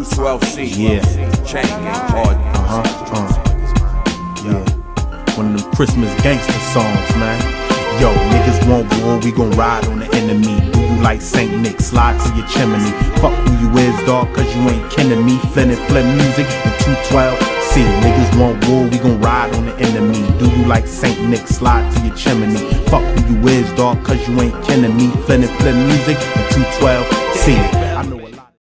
Yeah. Chain gang hard. Uh huh. Uh. Uh-huh. Yeah. One of them Christmas gangster songs, man. Yo, niggas want war, we gon' ride on the enemy. Do you like Saint Nick? Slide to your chimney. Fuck who you is, dog, cause you ain't kidding me. Flynn and Flynn music and 212. See, niggas want war, we gon' ride on the enemy. Do you like Saint Nick? Slide to your chimney. Fuck who you is, dog, cause you ain't kidding me. Flynn and Flynn music and 212. See.